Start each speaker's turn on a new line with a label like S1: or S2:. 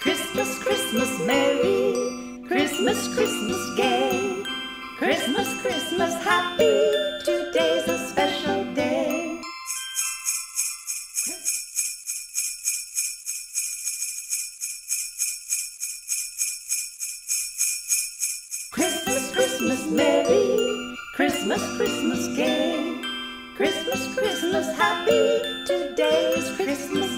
S1: Christmas, Christmas merry, Christmas, Christmas gay, Christmas, Christmas happy. Today's a special day. Christmas, Christmas merry, Christmas, Christmas gay, Christmas, Christmas happy. Today's Christmas